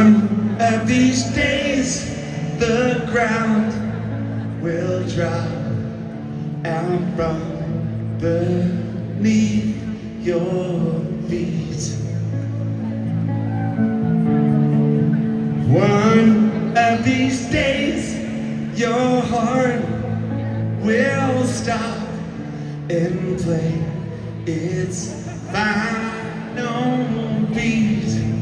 One of these days, the ground will drop out from beneath your feet. One of these days, your heart will stop and play its final beat.